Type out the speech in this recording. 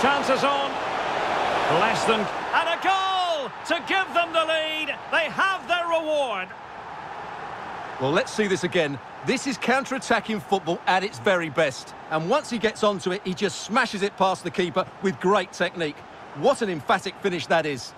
Chances on. Less than... And a goal to give them the lead. They have their reward. Well, let's see this again. This is counter-attacking football at its very best. And once he gets onto it, he just smashes it past the keeper with great technique. What an emphatic finish that is.